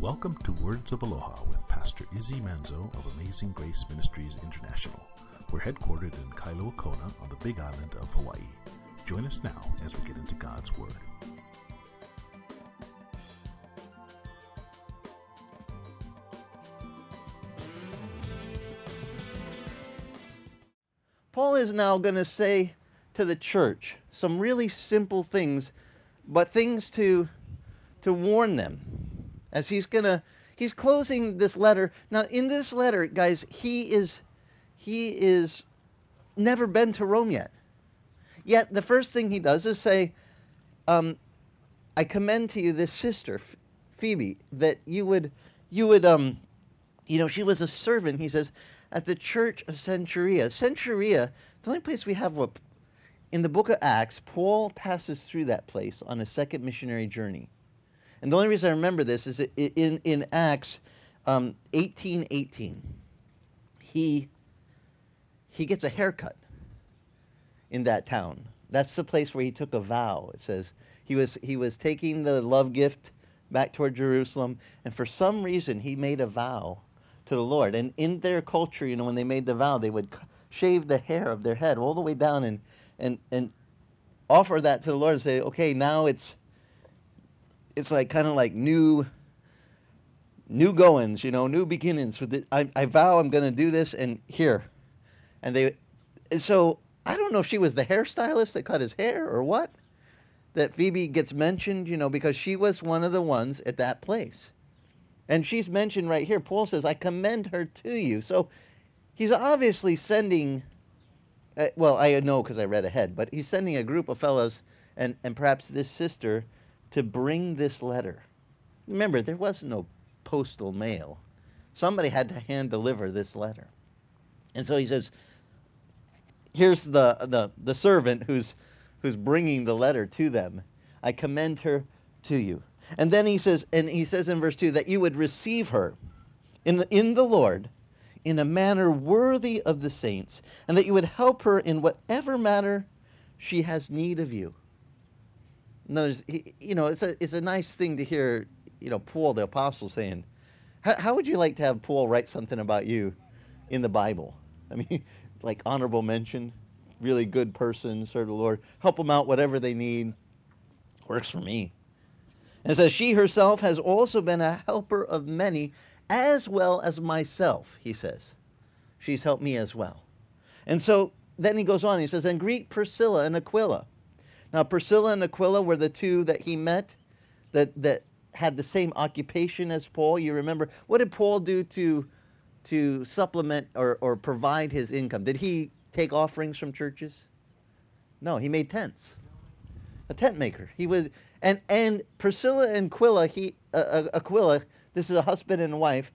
Welcome to Words of Aloha with Pastor Izzy Manzo of Amazing Grace Ministries International. We're headquartered in Kailua Kona on the Big Island of Hawaii. Join us now as we get into God's Word. Paul is now going to say to the church some really simple things, but things to, to warn them. As he's going to, he's closing this letter. Now, in this letter, guys, he is, he is never been to Rome yet. Yet the first thing he does is say, um, I commend to you this sister, Phoebe, that you would, you would, um, you know, she was a servant, he says, at the church of Cenchrea. Cenchrea, the only place we have what, in the book of Acts, Paul passes through that place on a second missionary journey. And the only reason I remember this is in, in Acts um, 18 18, he, he gets a haircut in that town. That's the place where he took a vow. It says he was, he was taking the love gift back toward Jerusalem, and for some reason he made a vow to the Lord. And in their culture, you know, when they made the vow, they would shave the hair of their head all the way down and, and, and offer that to the Lord and say, okay, now it's, it's like kind of like new, new goings, you know, new beginnings. The, I, I vow I'm going to do this, and here. And they, and so I don't know if she was the hairstylist that cut his hair or what, that Phoebe gets mentioned, you know, because she was one of the ones at that place. And she's mentioned right here. Paul says, I commend her to you. So he's obviously sending, uh, well, I know because I read ahead, but he's sending a group of fellows and, and perhaps this sister to bring this letter. Remember, there was no postal mail. Somebody had to hand deliver this letter. And so he says, here's the, the, the servant who's, who's bringing the letter to them. I commend her to you. And then he says, and he says in verse 2 that you would receive her in the, in the Lord in a manner worthy of the saints, and that you would help her in whatever manner she has need of you. Notice, you know, it's a, it's a nice thing to hear, you know, Paul the apostle saying, how would you like to have Paul write something about you in the Bible? I mean, like honorable mention, really good person, serve the Lord, help them out, whatever they need. Works for me. And says, She herself has also been a helper of many, as well as myself, he says. She's helped me as well. And so then he goes on, he says, And greet Priscilla and Aquila. Now, Priscilla and Aquila were the two that he met that, that had the same occupation as Paul. You remember, what did Paul do to, to supplement or, or provide his income? Did he take offerings from churches? No, he made tents. A tent maker. He would and and Priscilla and Aquila, he uh, uh, Aquila, this is a husband and wife.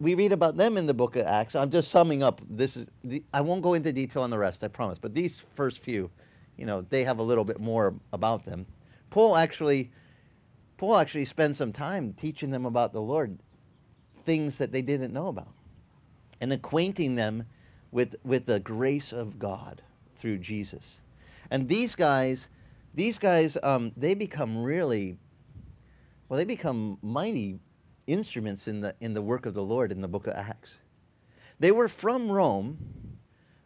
We read about them in the book of Acts. I'm just summing up. This is the, I won't go into detail on the rest, I promise. But these first few, you know, they have a little bit more about them. Paul actually Paul actually spends some time teaching them about the Lord, things that they didn't know about, and acquainting them with with the grace of God through Jesus. And these guys these guys, um, they become really, well, they become mighty instruments in the, in the work of the Lord in the book of Acts. They were from Rome,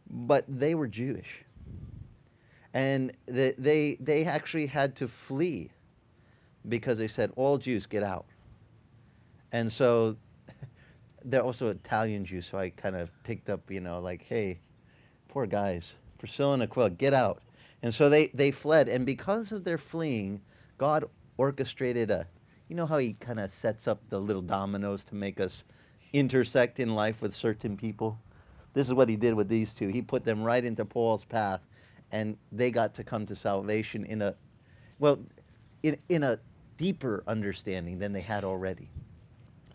but they were Jewish. And they, they, they actually had to flee because they said, all Jews get out. And so they're also Italian Jews, so I kind of picked up, you know, like, hey, poor guys, Priscilla and Aquila, get out. And so they, they fled. And because of their fleeing, God orchestrated a, you know how he kind of sets up the little dominoes to make us intersect in life with certain people? This is what he did with these two. He put them right into Paul's path, and they got to come to salvation in a, well, in, in a deeper understanding than they had already.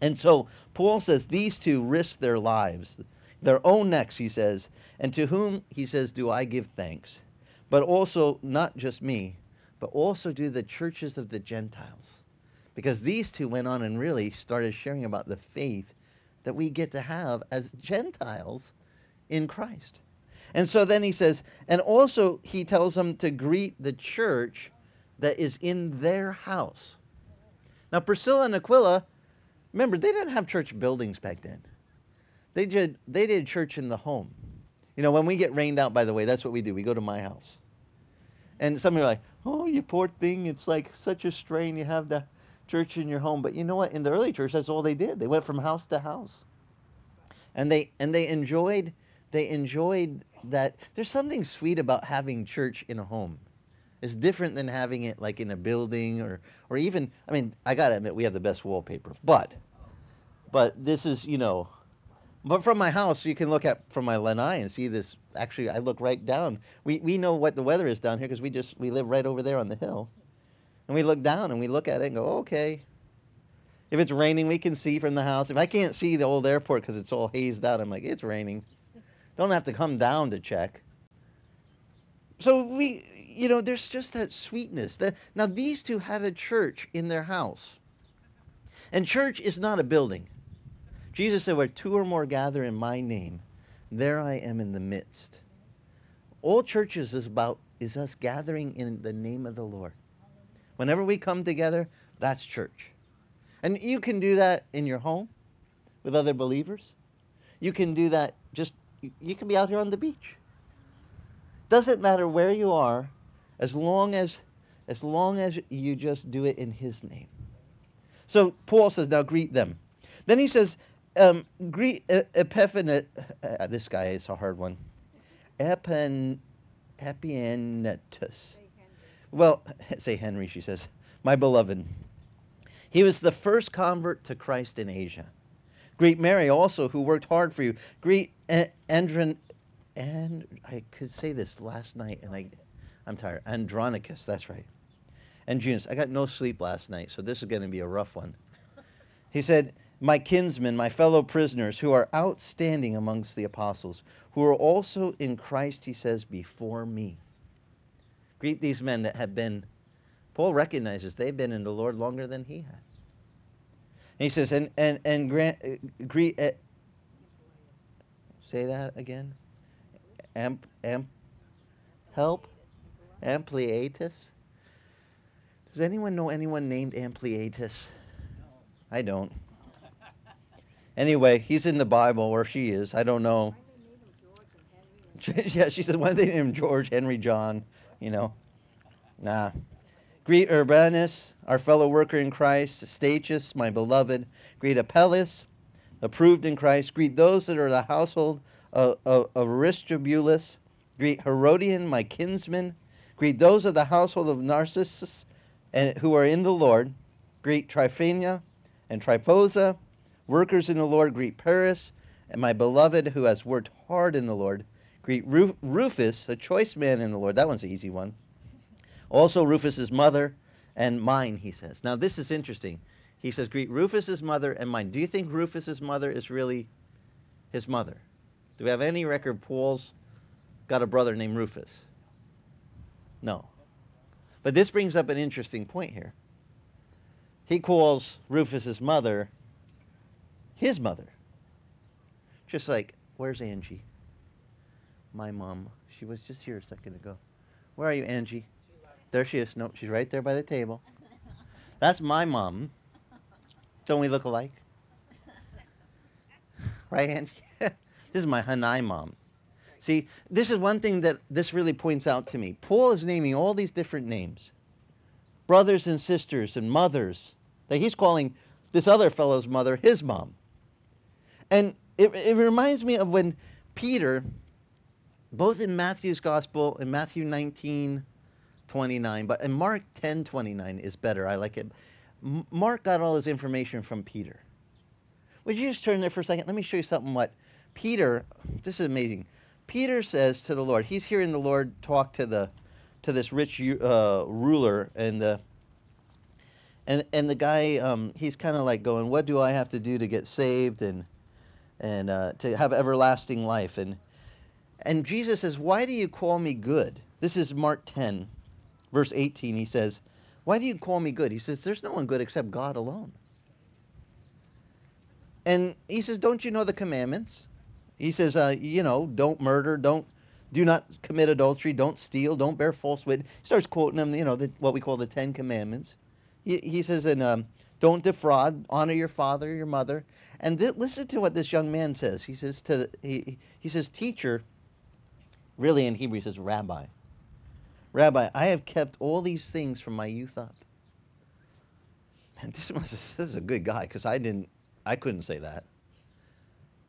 And so Paul says these two risked their lives, their own necks, he says, and to whom, he says, do I give thanks? but also not just me, but also do the churches of the Gentiles. Because these two went on and really started sharing about the faith that we get to have as Gentiles in Christ. And so then he says, and also he tells them to greet the church that is in their house. Now, Priscilla and Aquila, remember, they didn't have church buildings back then. They did, they did church in the home. You know, when we get rained out, by the way, that's what we do. We go to my house. And some are like, oh, you poor thing. It's like such a strain. You have the church in your home. But you know what? In the early church, that's all they did. They went from house to house. And they and they enjoyed they enjoyed that there's something sweet about having church in a home. It's different than having it like in a building or or even I mean, I gotta admit we have the best wallpaper. But but this is, you know, but from my house, you can look at from my lanai and see this. Actually, I look right down. We, we know what the weather is down here because we just we live right over there on the hill, and we look down and we look at it and go, okay. If it's raining, we can see from the house. If I can't see the old airport because it's all hazed out, I'm like, it's raining. Don't have to come down to check. So we, you know, there's just that sweetness. That now these two had a church in their house, and church is not a building. Jesus said, Where two or more gather in my name, there I am in the midst. All churches is about is us gathering in the name of the Lord. Whenever we come together, that's church. And you can do that in your home with other believers. You can do that just you can be out here on the beach. Doesn't matter where you are, as long as as long as you just do it in his name. So Paul says, now greet them. Then he says, um, Greek uh, Epiphanet, uh, this guy is a hard one. Epin, Epienetus. Well, say Henry, she says, my beloved. He was the first convert to Christ in Asia. Greet Mary also, who worked hard for you. Greet Andron, and I could say this last night, and I, I'm tired. Andronicus, that's right. And Junus, I got no sleep last night, so this is going to be a rough one. He said, my kinsmen, my fellow prisoners, who are outstanding amongst the apostles, who are also in Christ, he says, before me. Greet these men that have been, Paul recognizes they've been in the Lord longer than he had. And he says, and, and, and grant, uh, greet, uh, say that again? Amp, amp, help? Ampliatus? Does anyone know anyone named Ampliatus? I don't. Anyway, he's in the Bible, or she is. I don't know. yeah, she says, why did they name him George, Henry, John? You know. Nah. Greet Urbanus, our fellow worker in Christ, Statius, my beloved. Greet Apelles, approved in Christ. Greet those that are the household of, of, of Aristobulus. Greet Herodion, my kinsman. Greet those of the household of Narcissus and who are in the Lord. Greet Tryphena and Tryphosa Workers in the Lord greet Persis, and my beloved who has worked hard in the Lord. Greet Rufus, a choice man in the Lord. That one's an easy one. Also, Rufus's mother and mine, he says. Now, this is interesting. He says, Greet Rufus's mother and mine. Do you think Rufus's mother is really his mother? Do we have any record Paul's got a brother named Rufus? No. But this brings up an interesting point here. He calls Rufus's mother his mother. Just like, where's Angie? My mom. She was just here a second ago. Where are you, Angie? There she is. No, she's right there by the table. That's my mom. Don't we look alike? Right, Angie? this is my Hanai mom. See, this is one thing that this really points out to me. Paul is naming all these different names brothers and sisters and mothers. That he's calling this other fellow's mother his mom. And it, it reminds me of when Peter, both in Matthew's gospel, in Matthew 19, 29, but in Mark 10, 29 is better. I like it. Mark got all his information from Peter. Would you just turn there for a second? Let me show you something what Peter, this is amazing. Peter says to the Lord, he's hearing the Lord talk to the to this rich uh, ruler and the and and the guy um, he's kind of like going, "What do I have to do to get saved?" and and uh, to have everlasting life. And, and Jesus says, Why do you call me good? This is Mark 10, verse 18. He says, Why do you call me good? He says, There's no one good except God alone. And he says, Don't you know the commandments? He says, uh, You know, don't murder, don't. Do not commit adultery. Don't steal. Don't bear false witness. He starts quoting them, you know, the, what we call the Ten Commandments. He, he says, and um, Don't defraud. Honor your father, your mother. And th- listen to what this young man says. He says to he, he says, "Teacher." Really, in Hebrew, he says, "Rabbi." Rabbi, I have kept all these things from my youth up. And this, must, this is a good guy because I didn't, I couldn't say that.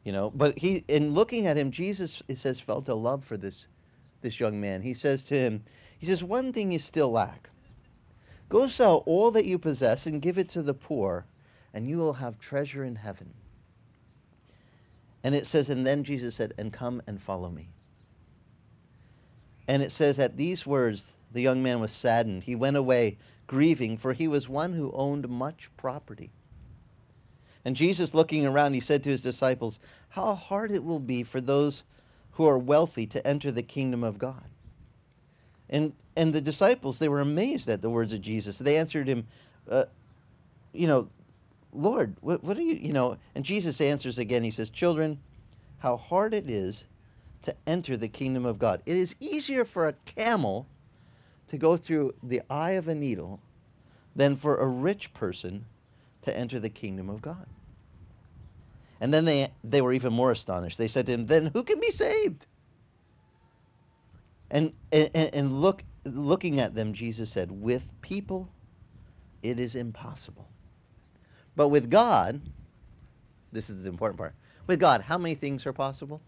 You know, but he, in looking at him, Jesus, it says, felt a love for this, this young man. He says to him, he says, one thing you still lack. Go sell all that you possess and give it to the poor, and you will have treasure in heaven. And it says, and then Jesus said, and come and follow me. And it says, at these words, the young man was saddened. He went away grieving, for he was one who owned much property. And Jesus, looking around, he said to his disciples, How hard it will be for those who are wealthy to enter the kingdom of God. And, and the disciples, they were amazed at the words of Jesus. They answered him, uh, You know, Lord, what, what are you, you know? And Jesus answers again. He says, Children, how hard it is to enter the kingdom of God. It is easier for a camel to go through the eye of a needle than for a rich person to enter the kingdom of God. And then they, they were even more astonished. They said to him, Then who can be saved? And, and, and look, looking at them, Jesus said, With people, it is impossible. But with God, this is the important part. With God, how many things are possible?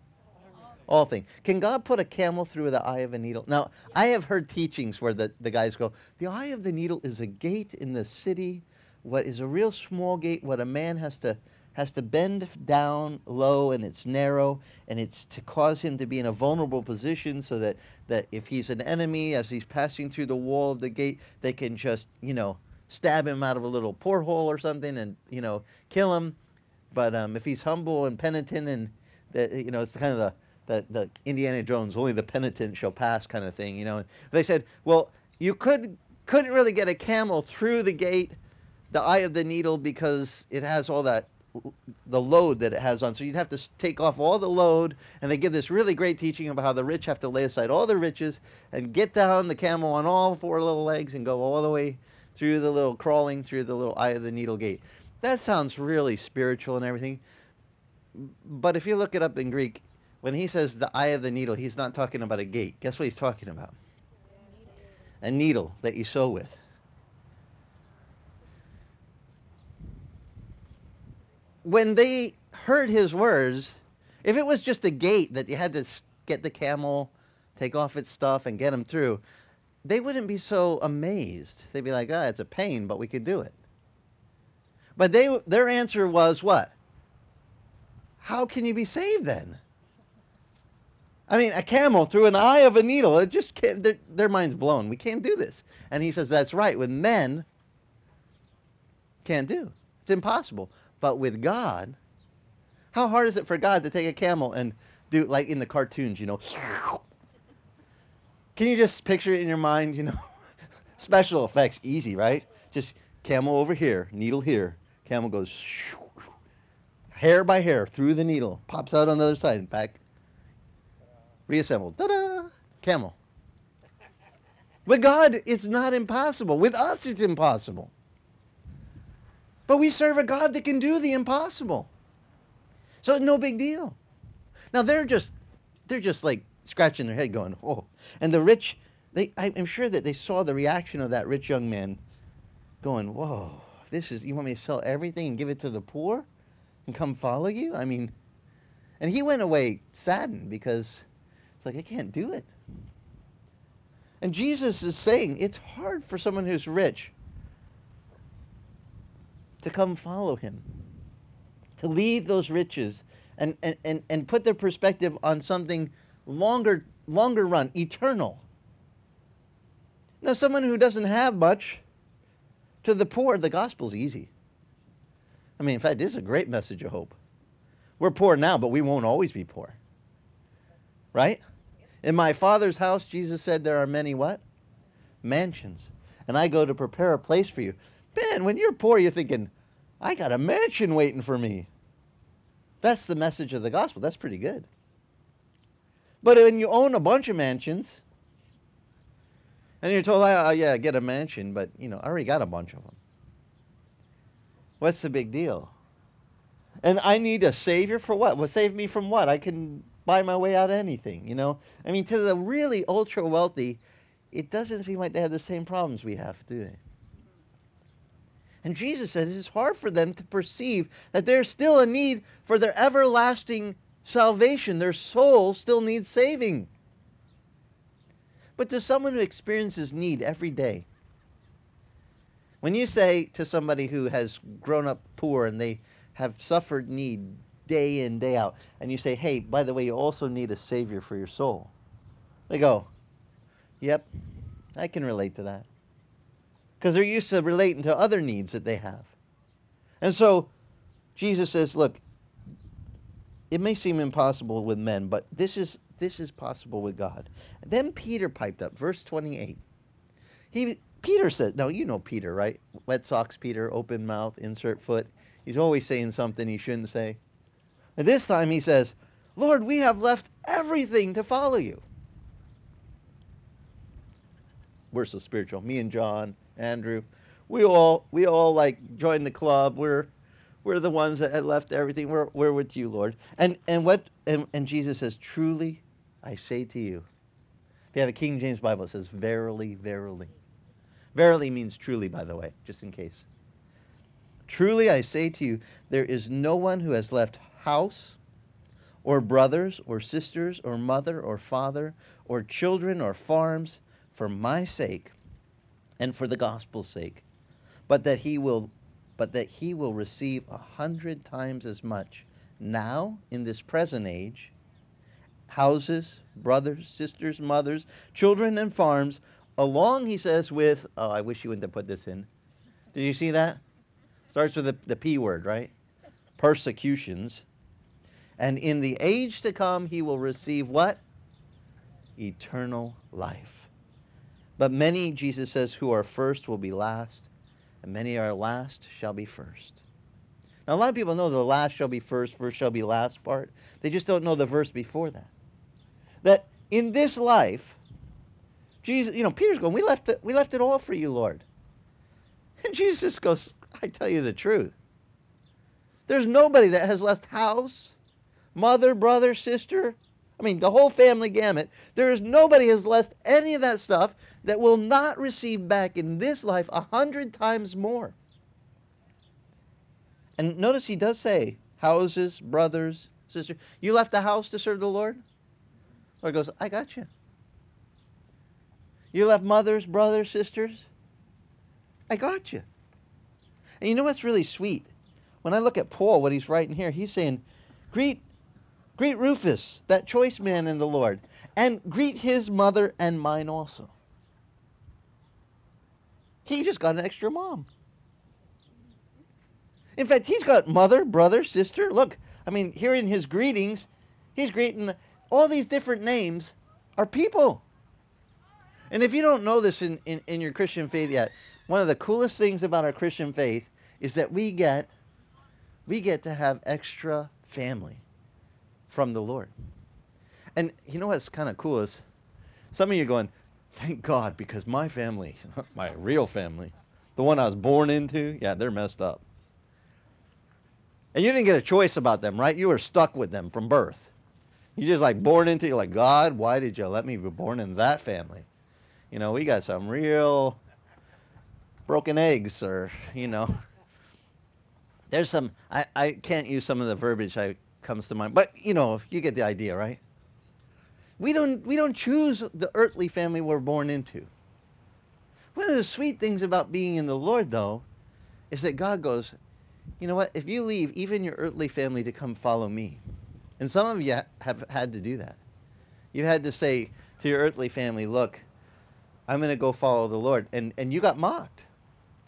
All things. Can God put a camel through the eye of a needle? Now, I have heard teachings where the, the guys go, the eye of the needle is a gate in the city, what is a real small gate, what a man has to has to bend down low and it's narrow and it's to cause him to be in a vulnerable position so that, that if he's an enemy as he's passing through the wall of the gate, they can just, you know, stab him out of a little porthole or something and, you know, kill him. But um, if he's humble and penitent and, that you know, it's kind of the, the, the Indiana Jones, only the penitent shall pass kind of thing, you know. They said, well, you could, couldn't really get a camel through the gate, the eye of the needle, because it has all that the load that it has on. So you'd have to take off all the load, and they give this really great teaching about how the rich have to lay aside all their riches and get down the camel on all four little legs and go all the way through the little crawling through the little eye of the needle gate. That sounds really spiritual and everything. But if you look it up in Greek, when he says the eye of the needle, he's not talking about a gate. Guess what he's talking about? A needle that you sew with. when they heard his words, if it was just a gate that you had to get the camel, take off its stuff, and get him through, they wouldn't be so amazed. They'd be like, ah, oh, it's a pain, but we could do it. But they, their answer was what? How can you be saved then? I mean, a camel through an eye of a needle. It just can't, their, their mind's blown. We can't do this. And he says, that's right. With men, can't do. It's impossible. But with God, how hard is it for God to take a camel and do like in the cartoons, you know? Can you just picture it in your mind, you know? Special effects, easy, right? Just camel over here, needle here. Camel goes hair by hair through the needle, pops out on the other side and back. Reassembled. Ta-da! Camel. With God, it's not impossible. With us, it's impossible. But we serve a God that can do the impossible. So no big deal. Now they're just they're just like scratching their head going, "Oh." And the rich they I'm sure that they saw the reaction of that rich young man going, "Whoa, this is you want me to sell everything and give it to the poor and come follow you?" I mean, and he went away saddened because it's like I can't do it. And Jesus is saying it's hard for someone who's rich to come follow him, to leave those riches and, and, and, and put their perspective on something longer, longer run, eternal. Now, someone who doesn't have much, to the poor, the gospel's easy. I mean, in fact, this is a great message of hope. We're poor now, but we won't always be poor. Right? In my Father's house, Jesus said, there are many what? Mansions. And I go to prepare a place for you. Man, when you're poor, you're thinking, I got a mansion waiting for me. That's the message of the gospel. That's pretty good. But when you own a bunch of mansions, and you're told, oh, yeah, get a mansion, but, you know, I already got a bunch of them. What's the big deal? And I need a savior for what? Well, save me from what? I can buy my way out of anything, you know? I mean, to the really ultra wealthy, it doesn't seem like they have the same problems we have, do they? And Jesus said it's hard for them to perceive that there's still a need for their everlasting salvation. Their soul still needs saving. But to someone who experiences need every day, when you say to somebody who has grown up poor and they have suffered need day in, day out, and you say, hey, by the way, you also need a Savior for your soul, they go, yep, I can relate to that because they're used to relating to other needs that they have. And so Jesus says, look, it may seem impossible with men, but this is this is possible with God. Then Peter piped up, verse 28. He Peter said, no, you know Peter, right? Wet socks Peter, open mouth, insert foot. He's always saying something he shouldn't say. And this time he says, Lord, we have left everything to follow you. We're so spiritual. Me and John, Andrew. We all we all like joined the club. We're we're the ones that had left everything. We're we're with you, Lord. And and what and, and Jesus says, Truly I say to you. If you have a King James Bible, it says verily, verily. Verily means truly, by the way, just in case. Truly I say to you, there is no one who has left house or brothers or sisters or mother or father or children or farms for my sake and for the gospel's sake, but that he will but that he will receive a hundred times as much now in this present age houses, brothers, sisters, mothers, children, and farms, along, he says, with, oh, I wish you wouldn't have put this in. Did you see that? Starts with the, the P word, right? Persecutions. And in the age to come, he will receive what? Eternal life. But many, Jesus says, who are first will be last, and many are last shall be first. Now, a lot of people know the last shall be first, first shall be last part. They just don't know the verse before that. That in this life, Jesus, you know, Peter's going, we left it, we left it all for you, Lord. And Jesus goes, I tell you the truth. There's nobody that has left house, mother, brother, sister, I mean, the whole family gamut. There is nobody has left any of that stuff that will not receive back in this life a hundred times more. And notice he does say, houses, brothers, sisters. You left the house to serve the Lord? Lord goes, I got you. You left mothers, brothers, sisters? I got you. And you know what's really sweet? When I look at Paul, what he's writing here, he's saying, Greet Greet Rufus, that choice man in the Lord, and greet his mother and mine also. He just got an extra mom. In fact, he's got mother, brother, sister. Look, I mean, here in his greetings, he's greeting all these different names are people. And if you don't know this in, in, in your Christian faith yet, one of the coolest things about our Christian faith is that we get we get to have extra family from the Lord. And you know what's kind of cool is some of you are going, thank God, because my family, my real family, the one I was born into, yeah, they're messed up. And you didn't get a choice about them, right? You were stuck with them from birth. You just like born into, you're like, God, why did you let me be born in that family? You know, we got some real broken eggs, or, you know. There's some, I, I can't use some of the verbiage I comes to mind. But you know, you get the idea, right? We don't we don't choose the earthly family we're born into. One of the sweet things about being in the Lord, though, is that God goes, you know what? If you leave even your earthly family to come follow me, and some of you have had to do that. You've had to say to your earthly family, look, I'm going to go follow the Lord. And, and you got mocked.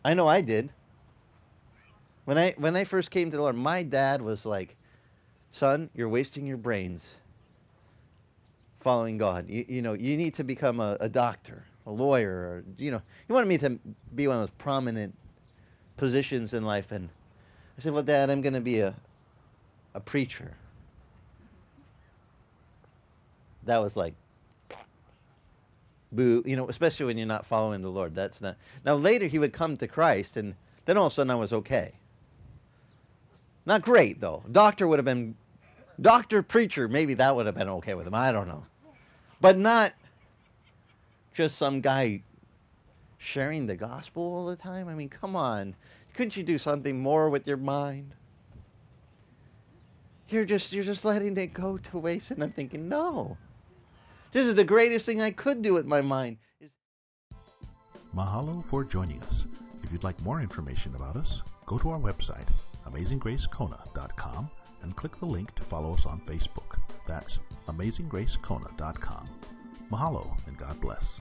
I know I did. When I, when I first came to the Lord, my dad was like, son, you're wasting your brains following God. You, you know, you need to become a, a doctor, a lawyer, or, you know, he wanted me to be one of those prominent positions in life. And I said, well, Dad, I'm going to be a, a preacher. That was like, boo, you know, especially when you're not following the Lord. That's not. Now, later he would come to Christ, and then all of a sudden I was okay. Not great, though. Doctor would have been, doctor, preacher, maybe that would have been okay with him. I don't know. But not just some guy sharing the gospel all the time. I mean, come on. Couldn't you do something more with your mind? You're just you're just letting it go to waste and I'm thinking, "No. This is the greatest thing I could do with my mind." Is Mahalo for joining us. If you'd like more information about us, go to our website, amazinggracekona.com, and click the link to follow us on Facebook. That's amazinggracekona.com. Mahalo and God bless.